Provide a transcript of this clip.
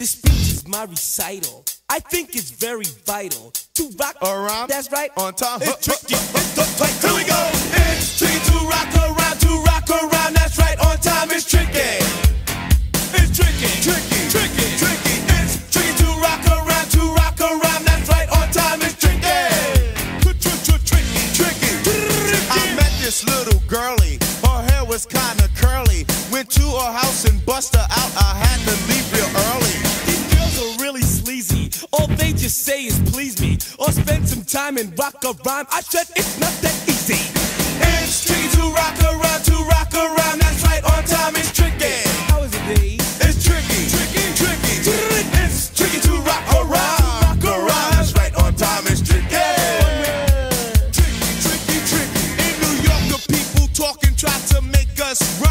This speech is my recital. I think it's very vital to rock around. That's right. On time. It's tricky. It's the play. Here we go. It's tricky to rock around, to rock around. That's right. On time. It's tricky. It's tricky. Tricky. Tricky. Tricky. It's tricky to rock around, to rock around. That's right. On time. It's tricky. Tricky. Tricky. I met this little girlie. Her hair was kinda curly. Went to her house and bust her out. I had to leave you say is please me, or spend some time and rock a rhyme. I said it's not that easy. It's tricky to rock around, to rock around. That's right, on time is tricky. How is it, Dave? It's tricky, tricky, tricky. It's tricky to rock around, rock around. That's right, on time is tricky. Tricky, tricky, tricky. In New York, the people talking try to make us run.